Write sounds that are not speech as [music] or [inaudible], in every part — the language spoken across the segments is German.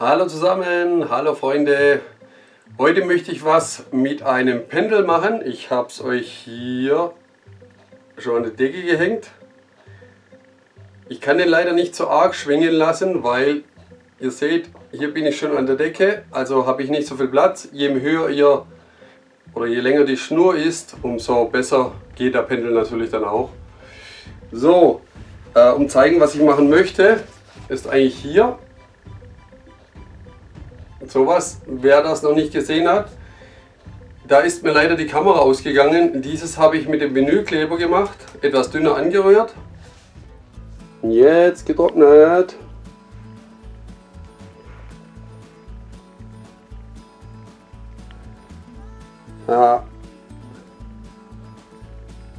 Hallo zusammen, hallo Freunde. Heute möchte ich was mit einem Pendel machen. Ich habe es euch hier schon an der Decke gehängt. Ich kann den leider nicht so arg schwingen lassen, weil ihr seht, hier bin ich schon an der Decke, also habe ich nicht so viel Platz. Je höher ihr oder je länger die Schnur ist, umso besser geht der Pendel natürlich dann auch. So, äh, um zeigen, was ich machen möchte, ist eigentlich hier sowas. Wer das noch nicht gesehen hat, da ist mir leider die Kamera ausgegangen. Dieses habe ich mit dem Vinylkleber gemacht, etwas dünner angerührt. Jetzt getrocknet. Ja.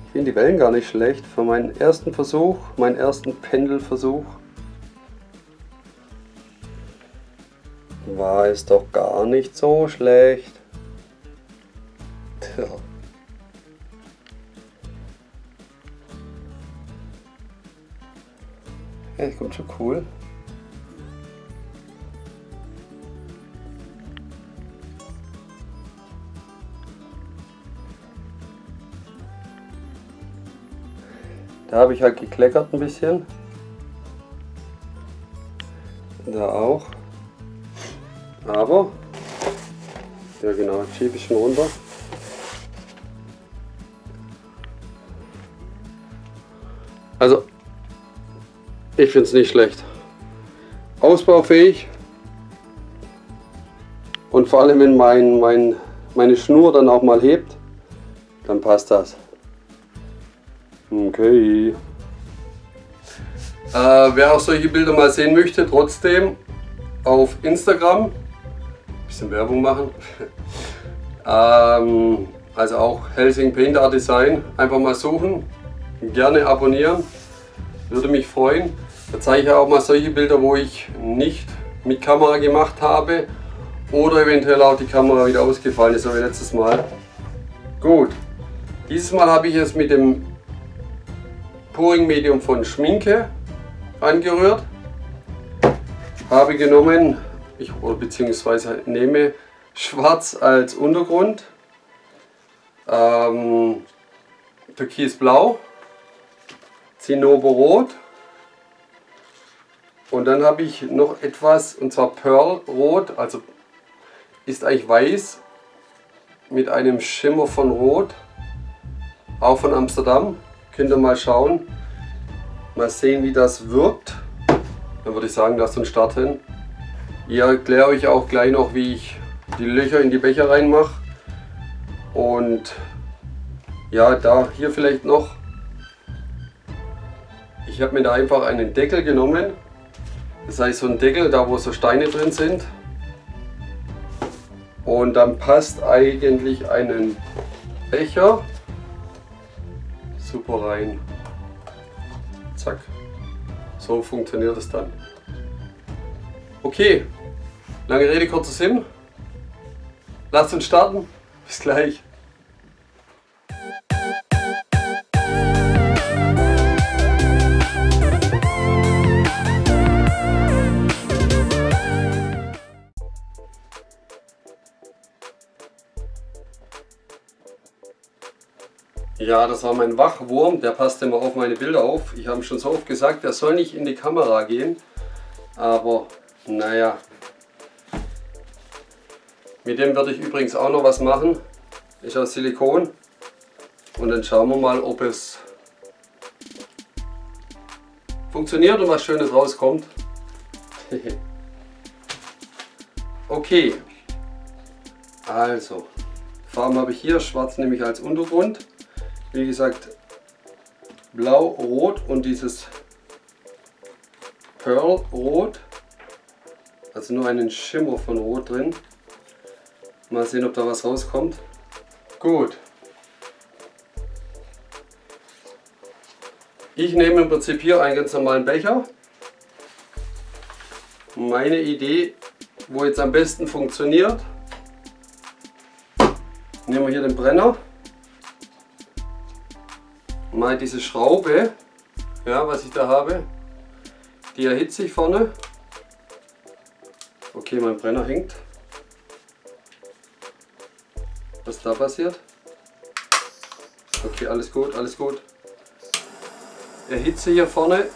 Ich finde die Wellen gar nicht schlecht für meinen ersten Versuch, meinen ersten Pendelversuch. War es doch gar nicht so schlecht. Tja. Ja, kommt schon cool. Da habe ich halt gekleckert ein bisschen. Da auch. Aber, ja genau, schiebe ich schon runter. Also, ich finde es nicht schlecht. Ausbaufähig. Und vor allem, wenn mein, mein, meine Schnur dann auch mal hebt, dann passt das. Okay. Äh, wer auch solche Bilder mal sehen möchte, trotzdem auf Instagram, bisschen Werbung machen, [laughs] ähm, also auch Helsing Paint Art Design, einfach mal suchen, gerne abonnieren, würde mich freuen. Da zeige ich auch mal solche Bilder, wo ich nicht mit Kamera gemacht habe oder eventuell auch die Kamera wieder ausgefallen ist, so wie letztes Mal. Gut, dieses Mal habe ich es mit dem Pouring Medium von Schminke angerührt. Habe genommen, ich, beziehungsweise nehme schwarz als Untergrund, ähm, türkisblau, Zinnoberrot und dann habe ich noch etwas und zwar Pearlrot, also ist eigentlich weiß mit einem Schimmer von Rot, auch von Amsterdam. Könnt ihr mal schauen, mal sehen wie das wirkt. Dann würde ich sagen, lasst uns starten. Ich erkläre euch auch gleich noch, wie ich die Löcher in die Becher reinmache. Und ja, da hier vielleicht noch. Ich habe mir da einfach einen Deckel genommen. Das heißt so ein Deckel, da wo so Steine drin sind. Und dann passt eigentlich einen Becher super rein. Zack. So funktioniert es dann. Okay, lange Rede, kurzer Sinn. Lasst uns starten. Bis gleich. Ja, das war mein Wachwurm, der passt immer auf meine Bilder auf. Ich habe schon so oft gesagt, der soll nicht in die Kamera gehen. Aber naja, mit dem werde ich übrigens auch noch was machen. Ist aus Silikon. Und dann schauen wir mal, ob es funktioniert und was Schönes rauskommt. [laughs] okay, also Farben habe ich hier, schwarz nehme ich als Untergrund wie gesagt, blau, rot und dieses Pearl rot. Also nur einen Schimmer von rot drin. Mal sehen, ob da was rauskommt. Gut. Ich nehme im Prinzip hier einen ganz normalen Becher. Meine Idee, wo jetzt am besten funktioniert, nehmen wir hier den Brenner mal diese Schraube, ja, was ich da habe, die erhitze ich vorne. Okay, mein Brenner hängt. Ist da passiert? Okay, alles gut, alles gut. Erhitze hier vorne.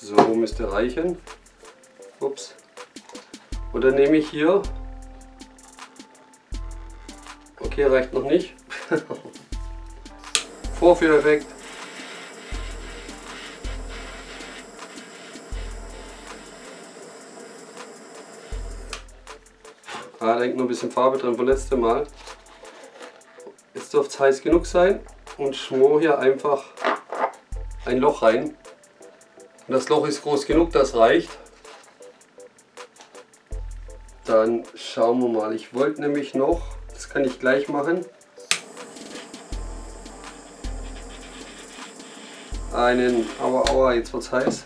So müsste reichen. Ups. Und dann nehme ich hier. Okay, reicht noch nicht. [laughs] Vorführeffekt. Ah, da hängt noch ein bisschen Farbe drin vom letzten Mal. Jetzt dürfte es heiß genug sein und schmor hier einfach ein Loch rein. Und das Loch ist groß genug, das reicht. Dann schauen wir mal. Ich wollte nämlich noch, das kann ich gleich machen, einen, aua aua, jetzt es heiß.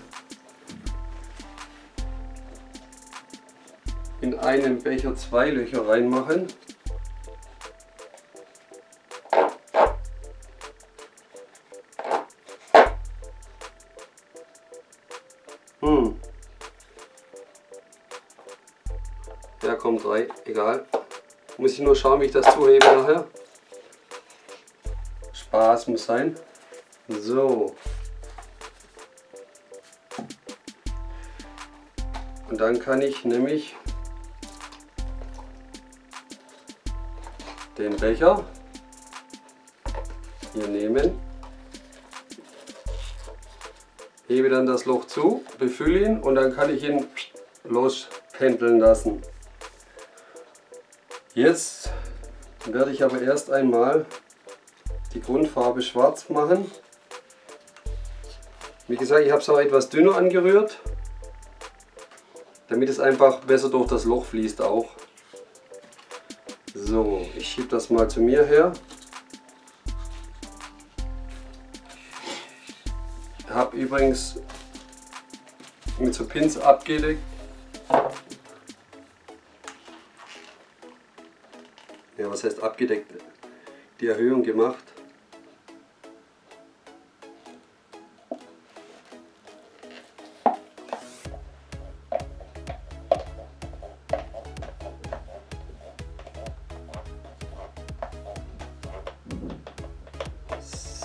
In einen Becher zwei Löcher reinmachen. Hm. Ja, kommt drei, egal. Muss ich nur schauen, wie ich das zuhebe nachher. Spaß muss sein. So. Und dann kann ich nämlich den Becher hier nehmen, hebe dann das Loch zu, befülle ihn und dann kann ich ihn lospendeln lassen. Jetzt werde ich aber erst einmal die Grundfarbe schwarz machen. Wie gesagt, ich habe es auch etwas dünner angerührt, damit es einfach besser durch das Loch fließt auch. So, ich schiebe das mal zu mir her. Habe übrigens mit so Pins abgedeckt. Ja, was heißt abgedeckt? Die Erhöhung gemacht.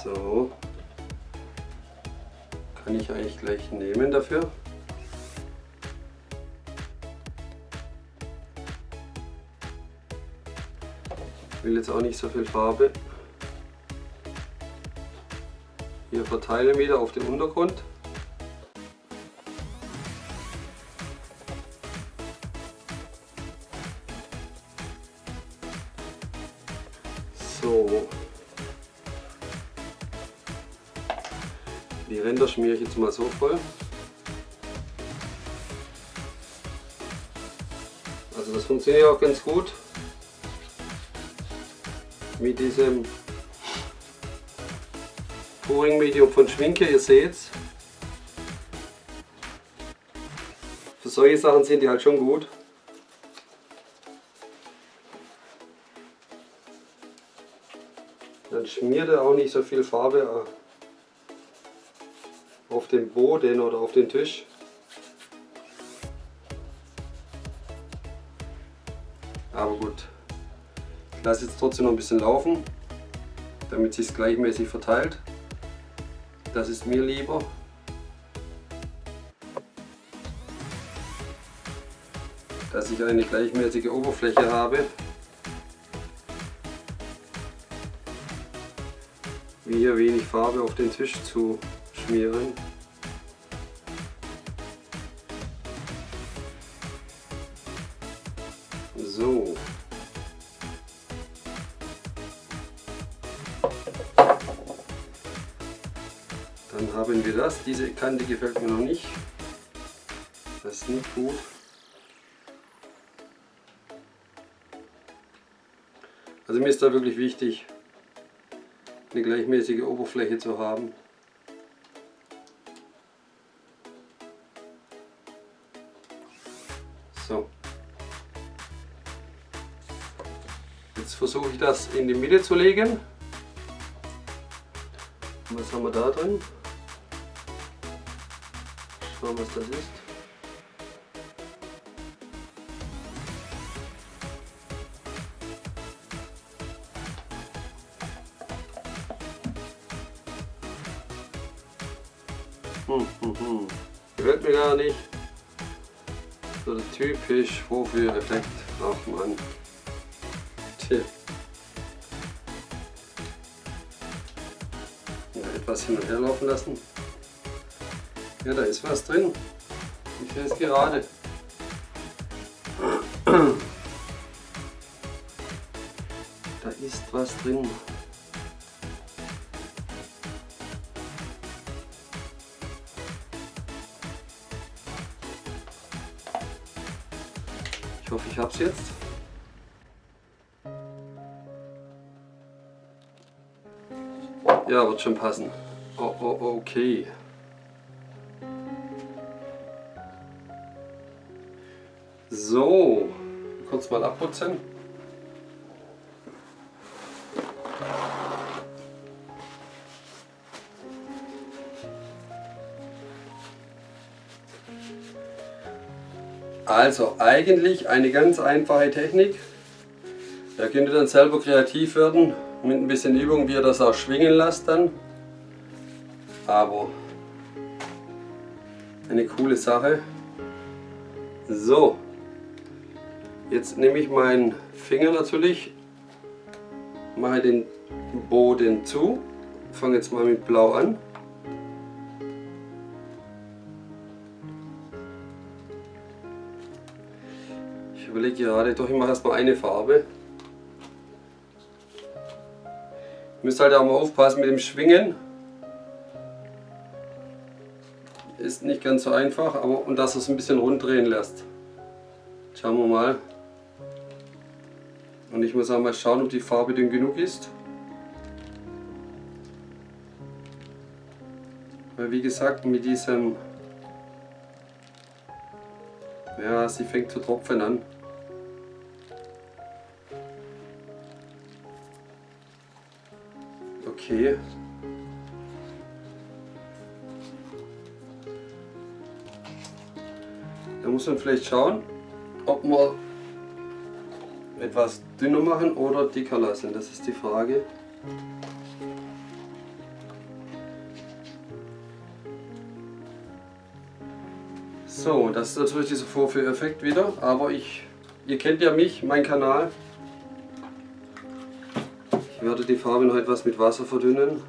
So. Kann ich eigentlich gleich nehmen dafür. Ich will jetzt auch nicht so viel Farbe. Hier verteilen wieder auf den Untergrund. Schmiere ich jetzt mal so voll. Also das funktioniert auch ganz gut mit diesem Pouring Medium von Schwinke, ihr seht Für solche Sachen sind die halt schon gut. Dann schmiert er auch nicht so viel Farbe den Boden oder auf den Tisch. Aber gut, ich lasse jetzt trotzdem noch ein bisschen laufen, damit sich gleichmäßig verteilt. Das ist mir lieber. Dass ich eine gleichmäßige Oberfläche habe. Wie hier wenig Farbe auf den Tisch zu schmieren. Das. Diese Kante gefällt mir noch nicht. Das ist nicht gut. Also mir ist da wirklich wichtig, eine gleichmäßige Oberfläche zu haben. So. Jetzt versuche ich das in die Mitte zu legen. Was haben wir da drin? Schauen, was das ist. Hm, hm, hm. Gefällt mir gar nicht. So typisch Wofür-Effekt. Ach man. Tja. Ja, etwas hin und her laufen lassen. Ja, da ist was drin. Ich sehe es gerade. Da ist was drin. Ich hoffe, ich habe es jetzt. Ja, wird schon passen. Oh, oh, okay. So, kurz mal abputzen. Also eigentlich eine ganz einfache Technik. Da könnt ihr dann selber kreativ werden, mit ein bisschen Übung, wie ihr das auch schwingen lasst dann. Aber eine coole Sache. So, jetzt nehme ich meinen Finger natürlich, mache den Boden zu, fange jetzt mal mit Blau an. Ich überlege gerade, doch ich mache erstmal eine Farbe. Ihr müsst halt auch mal aufpassen mit dem Schwingen. Ist nicht ganz so einfach, aber und dass es ein bisschen rund drehen lässt. Schauen wir mal. Und ich muss auch mal schauen, ob die Farbe dünn genug ist. Weil wie gesagt, mit diesem... Ja, sie fängt zu tropfen an. Okay. Da muss man vielleicht schauen, ob wir etwas dünner machen oder dicker lassen. Das ist die Frage. So, das ist natürlich dieser Vorführeffekt wieder, aber ich, ihr kennt ja mich, mein Kanal. Ich werde die Farbe noch etwas mit Wasser verdünnen.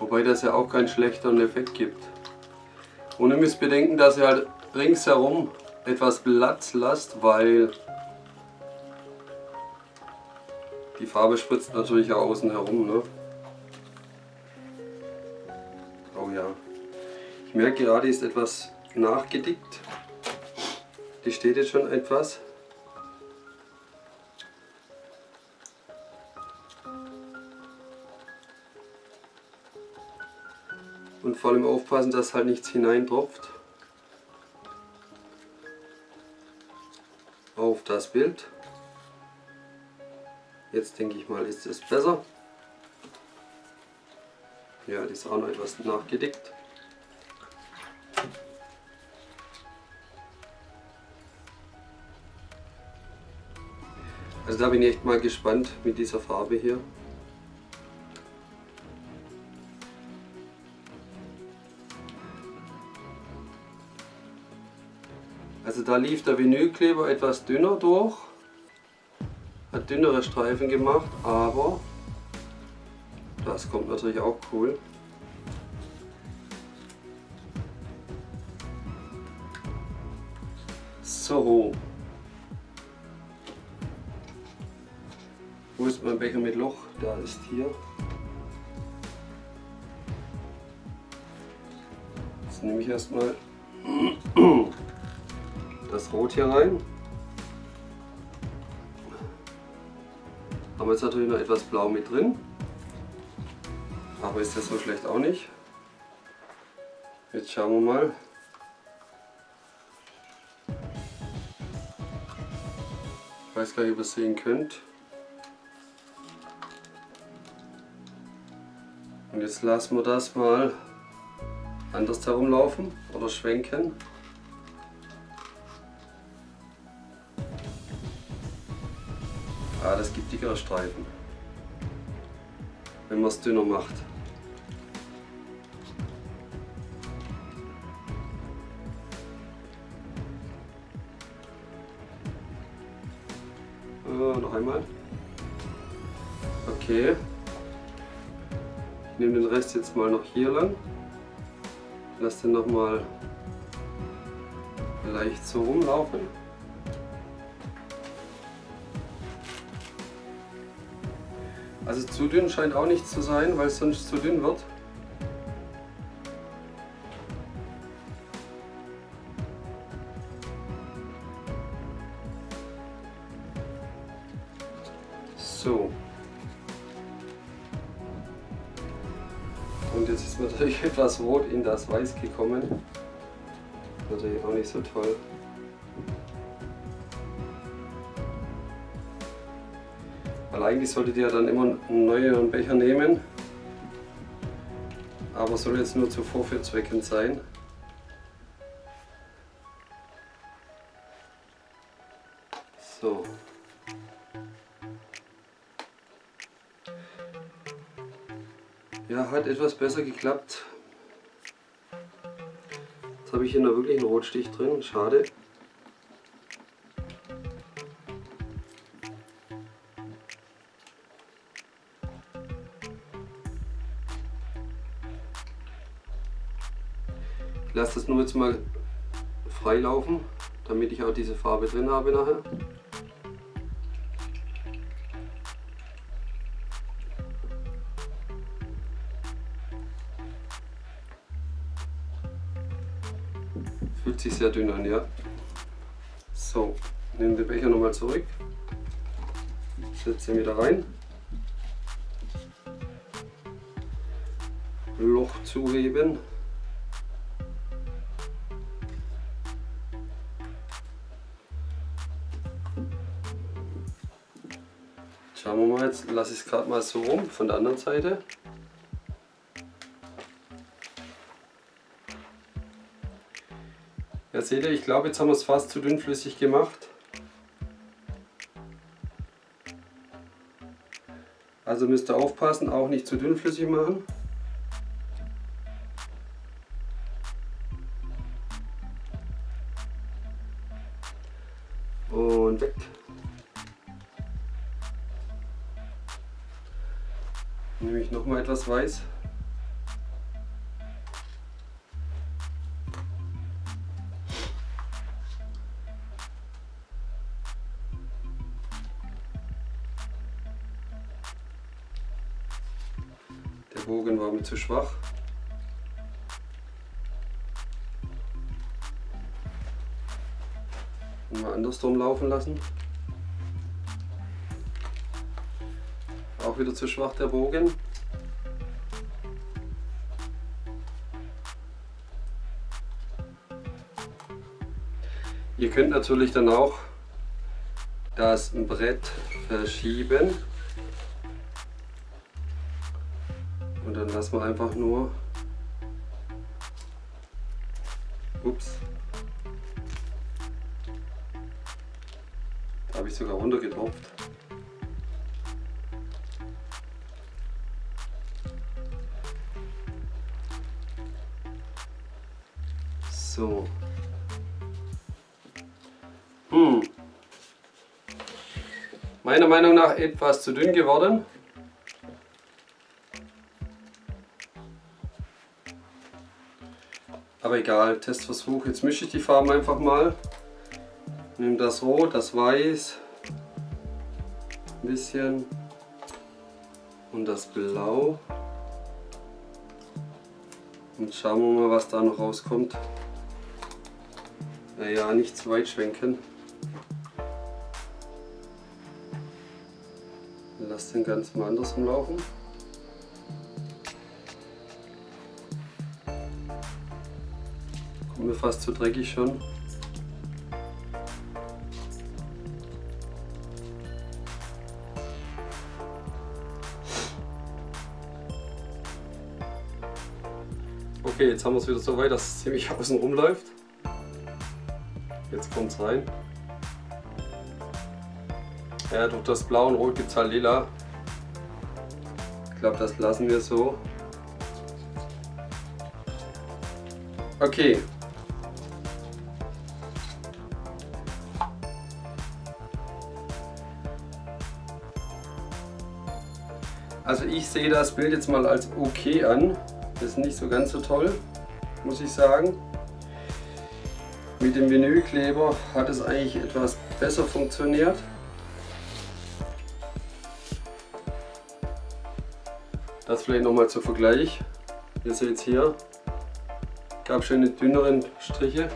Wobei das ja auch keinen schlechteren Effekt gibt. Und ihr müsst bedenken, dass ihr halt ringsherum etwas Platz lasst, weil die Farbe spritzt natürlich auch außen herum. Ne? Oh ja. Ich merke gerade, ist etwas nachgedickt. Die steht jetzt schon etwas. Und vor allem aufpassen, dass halt nichts hineintropft. Auf das Bild. Jetzt denke ich mal, ist es besser. Ja, die ist auch noch etwas nachgedickt. Also da bin ich echt mal gespannt mit dieser Farbe hier. Da lief der Vinylkleber etwas dünner durch, hat dünnere Streifen gemacht, aber das kommt natürlich auch cool. So. Wo ist mein Becher mit Loch? Da ist hier. Jetzt nehme ich erstmal das Rot hier rein. Haben jetzt natürlich noch etwas Blau mit drin. Aber ist das so schlecht auch nicht. Jetzt schauen wir mal. Ich weiß gar nicht, ob ihr es sehen könnt. Und jetzt lassen wir das mal anders herumlaufen oder schwenken. Ah, das gibt dickere Streifen, wenn man es dünner macht. Äh, noch einmal. Okay. Ich nehme den Rest jetzt mal noch hier lang. Lass den noch mal leicht so rumlaufen. Also zu dünn scheint auch nicht zu sein, weil es sonst zu dünn wird. So. Und jetzt ist natürlich [laughs] etwas rot in das Weiß gekommen. Natürlich auch nicht so toll. Eigentlich solltet ihr dann immer einen neuen Becher nehmen. Aber soll jetzt nur zu Vorführzwecken sein. So. Ja, hat etwas besser geklappt. Jetzt habe ich hier noch wirklich einen Rotstich drin, schade. Lasse das nur jetzt mal frei laufen, damit ich auch diese Farbe drin habe nachher. Fühlt sich sehr dünn an, ja. So, nehme den Becher nochmal zurück, setze ihn wieder rein. Loch zuheben. Schauen wir mal, jetzt lasse ich es gerade mal so rum von der anderen Seite. Ja, seht ihr, ich glaube, jetzt haben wir es fast zu dünnflüssig gemacht. Also müsst ihr aufpassen, auch nicht zu dünnflüssig machen. Weiß. Der Bogen war mir zu schwach. Und mal andersrum laufen lassen. Auch wieder zu schwach der Bogen. Könnt natürlich dann auch das Brett verschieben. Und dann lassen wir einfach nur. Ups. Da habe ich sogar runtergetropft. So. Hm. Meiner Meinung nach etwas zu dünn geworden. Aber egal, Testversuch. Jetzt mische ich die Farben einfach mal. Nehme das Rot, das Weiß, ein bisschen und das Blau. Und schauen wir mal, was da noch rauskommt. Naja, nicht zu weit schwenken. Lass den ganz mal andersrum laufen. Kommt mir fast zu dreckig schon. Okay, jetzt haben wir es wieder so weit, dass es ziemlich [laughs] außen rumläuft. Jetzt kommt es rein. Ja, durch das Blau und Rot gibt es halt lila. Ich glaube, das lassen wir so. Okay. Also ich sehe das Bild jetzt mal als okay an. Das ist nicht so ganz so toll, muss ich sagen. Mit dem Vinylkleber hat es eigentlich etwas besser funktioniert. Das vielleicht nochmal zum Vergleich. Ihr seht es hier, gab schöne dünneren Striche.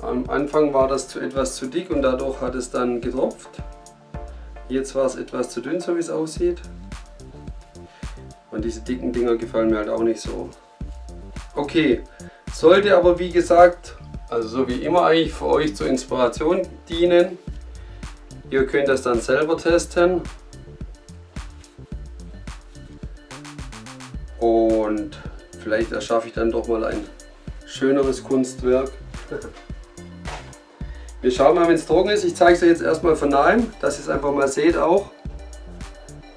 Am Anfang war das etwas zu dick und dadurch hat es dann getropft. Jetzt war es etwas zu dünn, so wie es aussieht. Und diese dicken Dinger gefallen mir halt auch nicht so. Okay, sollte aber wie gesagt, also so wie immer eigentlich für euch zur Inspiration dienen. Ihr könnt das dann selber testen. Und vielleicht erschaffe ich dann doch mal ein schöneres Kunstwerk. Wir schauen mal, wenn es trocken ist. Ich zeige es euch jetzt erstmal von nahem, dass ihr es einfach mal seht auch.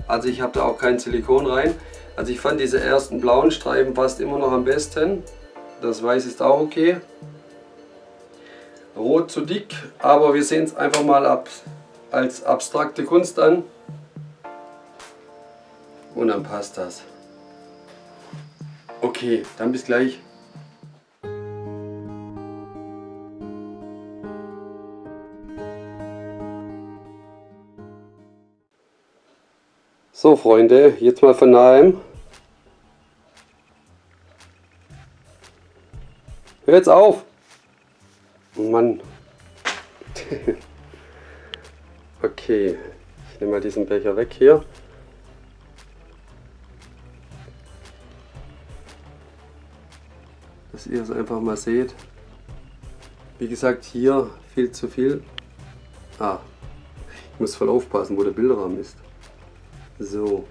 Also ich habe da auch kein Silikon rein. Also ich fand diese ersten blauen Streifen fast immer noch am besten. Das Weiß ist auch okay. Rot zu dick, aber wir sehen es einfach mal ab, als abstrakte Kunst an. Und dann passt das. Okay, dann bis gleich. So Freunde, jetzt mal von nahem. Hör jetzt auf! Mann. [laughs] okay, ich nehme mal diesen Becher weg hier. Dass ihr es einfach mal seht. Wie gesagt, hier viel zu viel. Ah, ich muss voll aufpassen, wo der Bilderrahmen ist. So.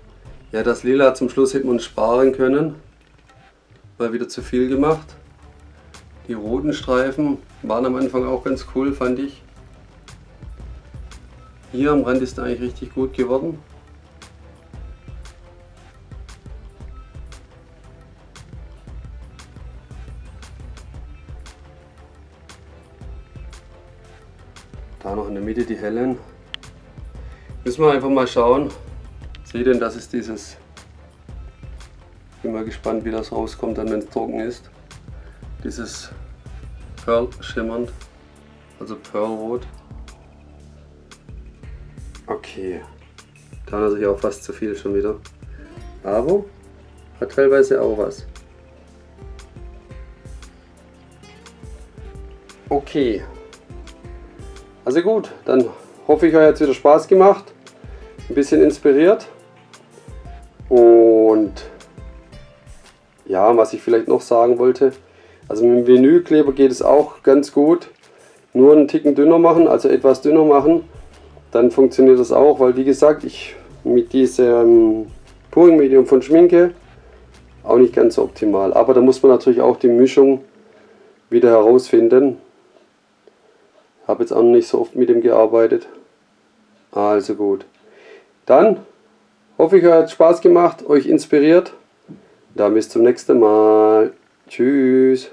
Ja, das Lila zum Schluss hätte man sparen können. War wieder zu viel gemacht. Die roten Streifen waren am Anfang auch ganz cool, fand ich. Hier am Rand ist eigentlich richtig gut geworden. Da noch in der Mitte die hellen. Müssen wir einfach mal schauen. Seht ihr, das ist dieses. Bin mal gespannt, wie das rauskommt, dann wenn es trocken ist dieses Pearl schimmernd, also Pearlrot. Okay, da natürlich auch fast zu viel schon wieder. Aber hat teilweise auch was. Okay. Also gut, dann hoffe ich, euch hat es wieder Spaß gemacht. Ein bisschen inspiriert. Und ja, was ich vielleicht noch sagen wollte, also mit dem Vinylkleber geht es auch ganz gut. Nur einen Ticken dünner machen, also etwas dünner machen, dann funktioniert das auch, weil wie gesagt, ich mit diesem Pouring Medium von Schminke auch nicht ganz so optimal. Aber da muss man natürlich auch die Mischung wieder herausfinden. Habe jetzt auch noch nicht so oft mit dem gearbeitet. Also gut. Dann hoffe ich, euch hat Spaß gemacht, euch inspiriert. Dann bis zum nächsten Mal. Tschüss.